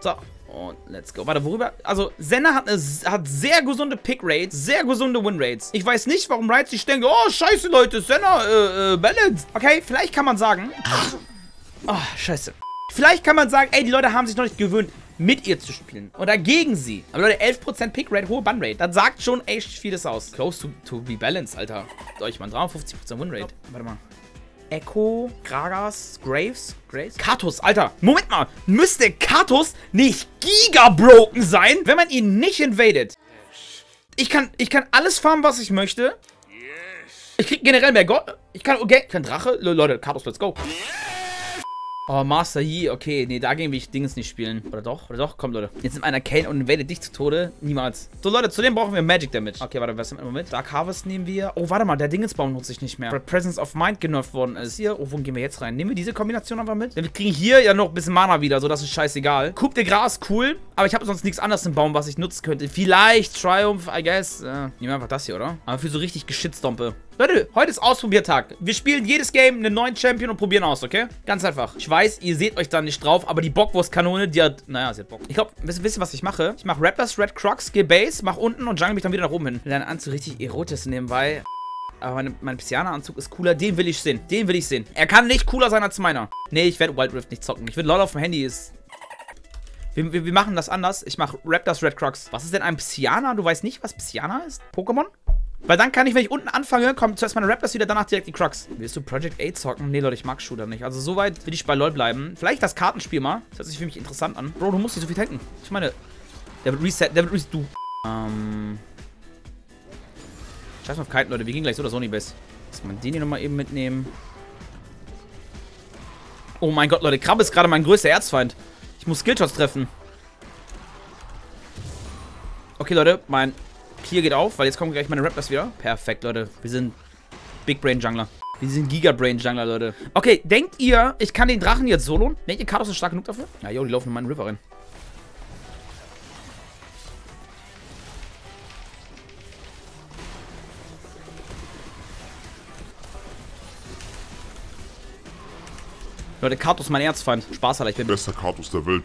So. Und let's go. Warte, worüber? Also, Senna hat, eine, hat sehr gesunde Pick-Rates, sehr gesunde Win-Rates. Ich weiß nicht, warum Riot sich denkt, oh, scheiße, Leute, Senna, äh, äh, Balance. Okay, vielleicht kann man sagen... Oh, scheiße. Vielleicht kann man sagen, ey, die Leute haben sich noch nicht gewöhnt, mit ihr zu spielen. Oder gegen sie. Aber Leute, 11% Pick-Rate, hohe Bun-Rate. Das sagt schon echt vieles aus. Close to, to be balanced, Alter. Soll ich mal 53% Win-Rate. Warte mal. Echo, Gragas, Graves, Graves. Katos, Alter. Moment mal. Müsste Katos nicht giga-broken sein, wenn man ihn nicht invadet? Ich kann, ich kann alles farmen, was ich möchte. Ich krieg generell mehr Gold. Ich kann, okay, ich kann Drache. Leute, Katos, let's go. Oh, Master Yi, okay. Nee, dagegen will ich Dings nicht spielen. Oder doch? Oder doch? Komm, Leute. Jetzt nimmt einer Kane und invadet dich zu Tode. Niemals. So, Leute, zudem brauchen wir Magic Damage. Okay, warte, was nehmen wir mit? Dark Harvest nehmen wir. Oh, warte mal, der Dingensbaum nutze ich nicht mehr. Weil Presence of Mind genervt worden ist. Hier, oh, wo gehen wir jetzt rein? Nehmen wir diese Kombination einfach mit? Denn wir kriegen hier ja noch ein bisschen Mana wieder, so das ist scheißegal. Coup de Gras, cool. Aber ich habe sonst nichts anderes im Baum, was ich nutzen könnte. Vielleicht Triumph, I guess. Äh, nehmen wir einfach das hier, oder? Aber für so richtig Geschitstompe. Leute, heute ist Ausprobiertag. Wir spielen jedes Game einen neuen Champion und probieren aus, okay? Ganz einfach. Ich weiß, ihr seht euch da nicht drauf, aber die Bockwurstkanone, die hat... Naja, sie hat Bock. Ich glaube, wisst, ihr, was ich mache? Ich mache Raptors, Red Crocs, gehe Base, mach unten und jungle mich dann wieder nach oben hin. Dein Anzug richtig erotisch nebenbei. Aber meine, mein Psyana-Anzug ist cooler. Den will ich sehen. Den will ich sehen. Er kann nicht cooler sein als meiner. Nee, ich werde Wild Rift nicht zocken. Ich will LOL auf dem Handy ist... Wir, wir, wir, machen das anders. Ich mache Raptors Red Crocs. Was ist denn ein Psyana? Du weißt nicht, was Psyana ist? Pokémon? Weil dann kann ich, wenn ich unten anfange, kommt zuerst meine Raptors wieder, danach direkt die Crux. Willst du Project 8 zocken? Nee, Leute, ich mag Shooter nicht. Also soweit will ich bei LoL bleiben. Vielleicht das Kartenspiel mal. Das hört sich für mich interessant an. Bro, du musst nicht so viel tanken. Ich meine, der wird reset, der wird reset, du. Ähm. Scheiß mal auf Kiten, Leute. Wir gehen gleich so oder so die Base. Lass mal den hier nochmal eben mitnehmen. Oh mein Gott, Leute. Krabbe ist gerade mein größter Erzfeind. Ich muss Skillshots treffen. Okay, Leute. Mein Clear geht auf, weil jetzt kommen gleich meine Raptors wieder. Perfekt, Leute. Wir sind Big Brain Jungler. Wir sind Giga Brain Jungler, Leute. Okay, denkt ihr, ich kann den Drachen jetzt solo? Denkt ihr, Kados ist stark genug dafür? Ja, jo, die laufen in meinen River rein. Leute, Katos mein Erzfeind. Spaß, Alter, ich bin... Bester Katos der Welt.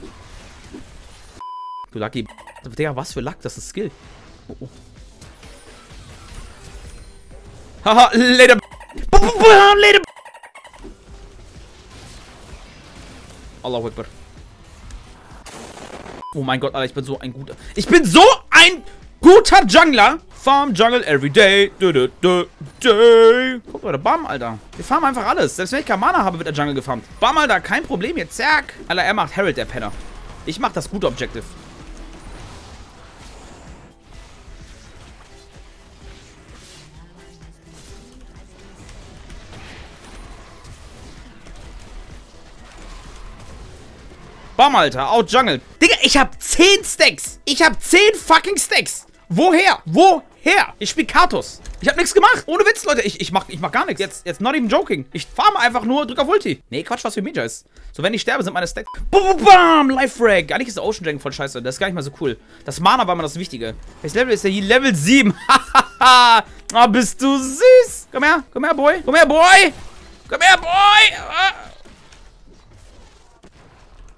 Du Lucky. Digga, was für Lack, das ist Skill. Oh, oh. Haha, later. Later. Allahu Akbar. Oh mein Gott, Alter, ich bin so ein guter... Ich bin so ein guter Jungler. Farm Jungle every day. Du, du, du, day. Guck mal, bam, Alter. Wir farmen einfach alles. Selbst wenn ich kein Mana habe, wird der Jungle gefarmt. Bam, Alter, kein Problem jetzt. Zack. Alter, er macht Harold, der Penner. Ich mach das gute Objective. Bam, Alter. Out Jungle. Digga, ich hab 10 Stacks. Ich hab 10 fucking Stacks. Woher? Woher? Ich spiel Kartus. Ich hab nichts gemacht. Ohne Witz, Leute. Ich, ich, mach, ich mach gar nichts. Jetzt, jetzt not even joking. Ich farme einfach nur, drück auf Ulti. Nee, Quatsch, was für Major ist. So, wenn ich sterbe, sind meine Stacks. Bam, bam, Life Frag. Eigentlich ist der Ocean Dragon voll scheiße. Das ist gar nicht mal so cool. Das Mana war immer das Wichtige. Welches Level ist der hier? Level 7. Hahaha. oh, bist du süß. Komm her. Komm her, Boy. Komm her, Boy. Komm her, Boy. Ah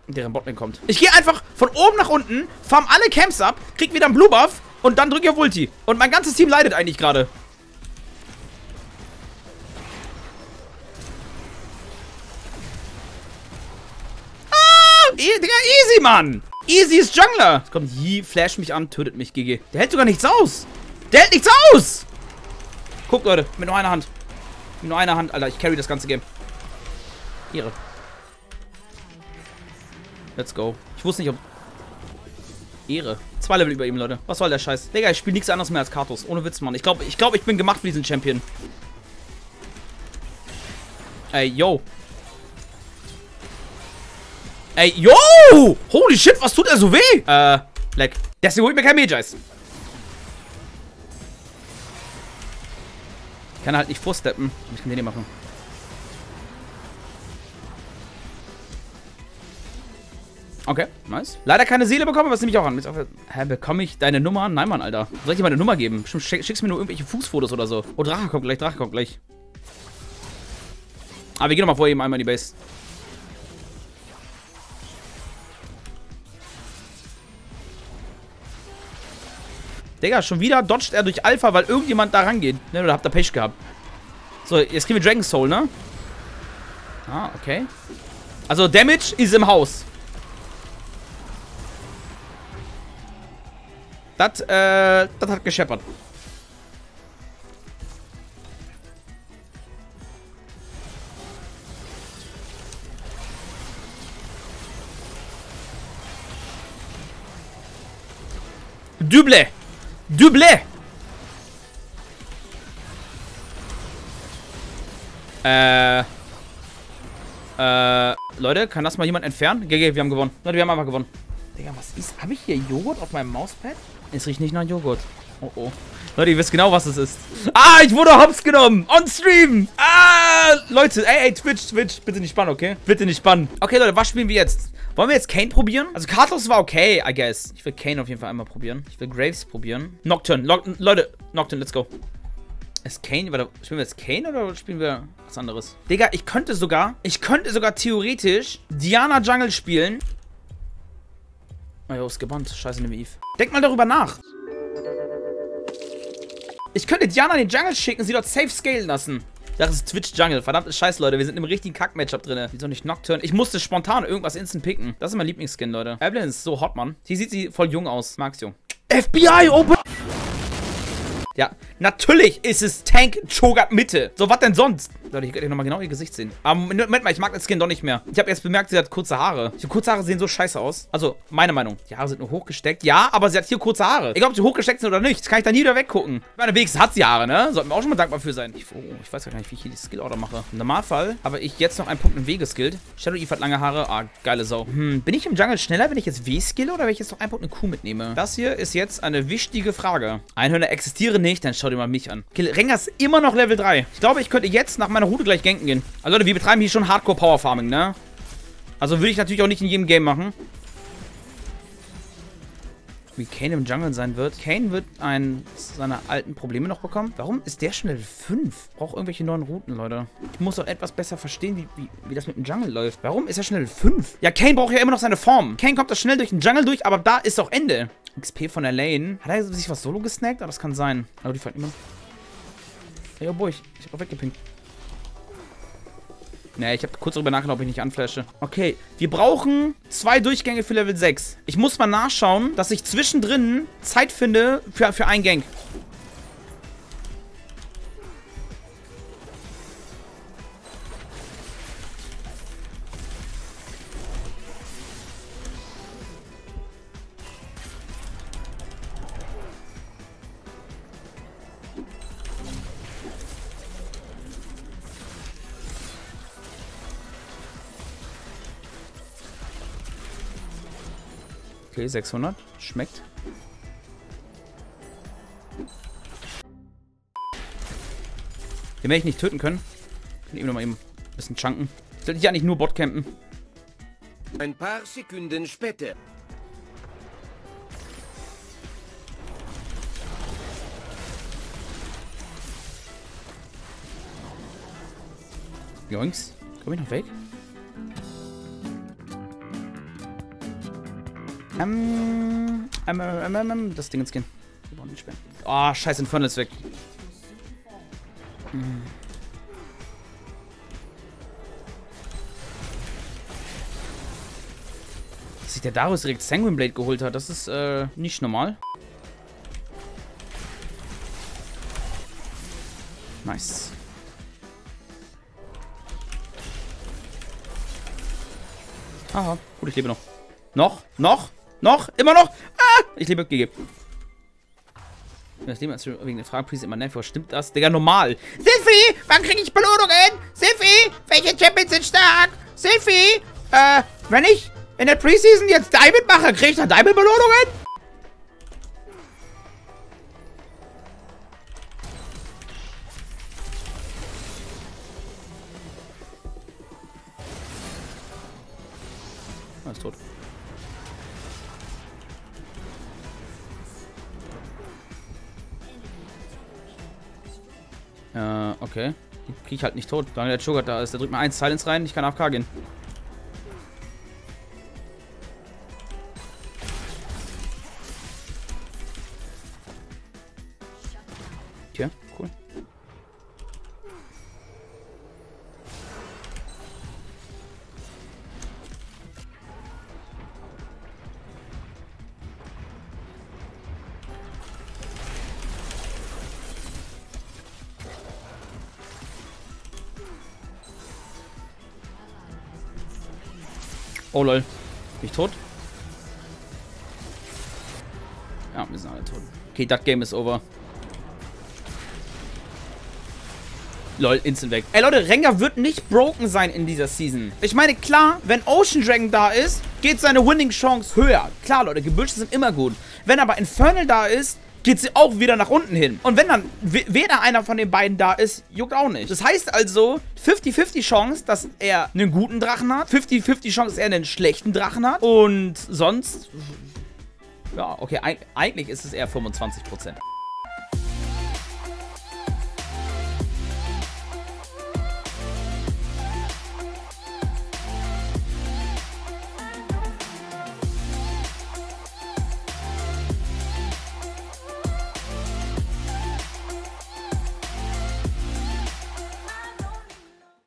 deren Botlane kommt. Ich gehe einfach von oben nach unten, farm alle Camps ab, krieg wieder einen Blue Buff und dann drücke ich auf Ulti. Und mein ganzes Team leidet eigentlich gerade. Ah, e Digga, easy, Mann. Easy ist Jungler. Jetzt kommt Yi, flasht mich an, tötet mich, GG. Der hält sogar nichts aus. Der hält nichts aus. Guckt, Leute, mit nur einer Hand. Mit nur einer Hand, Alter. Ich carry das ganze Game. Ihre. Let's go. Ich wusste nicht, ob... Ehre. Zwei Level über ihm, Leute. Was soll der Scheiß? Digga, ich spiele nichts anderes mehr als Kartus. Ohne Witz, Mann. Ich glaube, ich, glaub, ich bin gemacht für diesen Champion. Ey, yo. Ey, yo! Holy shit, was tut er so weh? Äh, leck. Deswegen holt mir kein Magice. Ich kann halt nicht vorsteppen. Ich kann den hier machen. Okay, nice. Leider keine Seele bekommen, was nehme ich auch an. Hä, bekomme ich deine Nummer? Nein, Mann, Alter. Soll ich dir meine Nummer geben? Bestimmt schickst mir nur irgendwelche Fußfotos oder so. Oh, Drache kommt gleich, Drache kommt gleich. Aber wir gehen nochmal vor ihm einmal in die Base. Digga, schon wieder dodgt er durch Alpha, weil irgendjemand da rangeht. Ne, oder habt ihr Pech gehabt? So, jetzt kriegen wir Dragon Soul, ne? Ah, okay. Also, Damage ist im Haus. Das, äh, das hat gescheppert. Duble! Duble! Äh. Äh. Leute, kann das mal jemand entfernen? GG, wir haben gewonnen. Leute, wir haben einfach gewonnen. Digga, was ist? Habe ich hier Joghurt auf meinem Mauspad? Es riecht nicht nach Joghurt. Oh oh. Leute, ihr wisst genau, was es ist. Ah, ich wurde hops genommen. On Stream. Ah, Leute. Ey, ey, Twitch, Twitch. Bitte nicht spannen, okay? Bitte nicht spannen. Okay, Leute, was spielen wir jetzt? Wollen wir jetzt Kane probieren? Also Kartos war okay, I guess. Ich will Kane auf jeden Fall einmal probieren. Ich will Graves probieren. Nocturne. Lock Leute, Nocturne, let's go. Ist Kane, warte, spielen wir jetzt Kane oder spielen wir was anderes? Digga, ich könnte sogar, ich könnte sogar theoretisch Diana Jungle spielen. Oh jo, ist gebannt. Scheiße, nehme Eve. Denk mal darüber nach. Ich könnte Diana in den Jungle schicken, sie dort safe scalen lassen. Das ist Twitch Jungle. Verdammt, scheiße, Leute. Wir sind im richtigen Kack-Matchup drin. Wieso nicht Nocturne? Ich musste spontan irgendwas instant picken. Das ist mein Lieblingsskin, Leute. Evelyn ist so hot, Mann. Hier sieht sie voll jung aus. Mag's jung. FBI, open! Ja, natürlich ist es Tank Chogat Mitte. So, was denn sonst? Leute, könnt ihr nochmal genau ihr Gesicht sehen. Aber Moment mal, ich mag das Skin doch nicht mehr. Ich habe erst bemerkt, sie hat kurze Haare. Die kurze Haare sehen so scheiße aus. Also, meine Meinung. Die Haare sind nur hochgesteckt. Ja, aber sie hat hier kurze Haare. Egal, ob sie hochgesteckt sind oder nicht. Das kann ich da nie wieder weggucken. Ich meine, wenigstens hat sie Haare, ne? Sollten wir auch schon mal dankbar für sein. Ich, oh, ich weiß gar nicht, wie ich hier die Skill-Order mache. Im Normalfall habe ich jetzt noch einen Punkt im W geskillt. Shadow Eve hat lange Haare. Ah, geile Sau. Hm, bin ich im Jungle schneller, wenn ich jetzt W skille oder wenn ich jetzt noch einen Punkt eine Q mitnehme? Das hier ist jetzt eine wichtige Frage. Einhörner existieren nicht, dann schau dir mal mich an. Okay, Rengar ist immer noch Level 3. Ich glaube, ich könnte jetzt nach meiner Route gleich ganken gehen. Also Leute, wir betreiben hier schon Hardcore Power Farming, ne? Also würde ich natürlich auch nicht in jedem Game machen. Wie Kane im Jungle sein wird. Kane wird einen seiner alten Probleme noch bekommen. Warum ist der schon Level 5? Braucht irgendwelche neuen Routen, Leute. Ich muss doch etwas besser verstehen, wie, wie, wie das mit dem Jungle läuft. Warum ist er schon Level 5? Ja, Kane braucht ja immer noch seine Form. Kane kommt da schnell durch den Jungle durch, aber da ist doch Ende. XP von der Lane. Hat er sich was solo gesnackt? Ah, das kann sein. Aber die fällt immer. Ey, oh boy, ich, ich hab auch weggepinkt. Ne, ich habe kurz darüber nachgedacht, ob ich nicht anflasche. Okay, wir brauchen zwei Durchgänge für Level 6. Ich muss mal nachschauen, dass ich zwischendrin Zeit finde für, für einen Gang. Okay, 600. Schmeckt. Den werde ich nicht töten können. Kann eben noch mal eben ein bisschen chunken. Sollte ich eigentlich nur Bot campen? Ein paar Sekunden später. Joinks. Komm ich noch weg? Ähm, ähm, ähm, ähm, ähm, das Ding ins Skin. Wir brauchen nicht sperren. Oh, scheiße, Infernal ist weg. Hm. Dass sich der Darius direkt Sanguine Blade geholt hat, das ist äh, nicht normal. Nice. Aha, gut, ich lebe noch. Noch, noch, noch, immer noch. Ah, ich lebe GG. Das Leben ist wegen der Frage, please immer nervig. Stimmt das? Digga, normal. Silphi, wann kriege ich Belohnungen? Silphi, welche Champions sind stark? Silphi, äh, wenn ich in der Preseason jetzt Diamond mache, kriege ich da Diamond-Belohnungen? Er ist tot. Okay. Die kriege ich halt nicht tot. Solange der Chogat da ist. Der drückt mir eins Silence rein. Ich kann AFK gehen. Tja, cool. Oh lol. Bin ich tot? Ja, wir sind alle tot. Okay, das Game ist over. Lol, instant weg. Ey, Leute, Rengar wird nicht broken sein in dieser Season. Ich meine, klar, wenn Ocean Dragon da ist, geht seine Winning-Chance höher. Klar, Leute, Gebüsche sind immer gut. Wenn aber Infernal da ist, geht sie auch wieder nach unten hin. Und wenn dann weder einer von den beiden da ist, juckt auch nicht. Das heißt also, 50-50 Chance, dass er einen guten Drachen hat. 50-50 Chance, dass er einen schlechten Drachen hat. Und sonst... Ja, okay, eigentlich ist es eher 25%.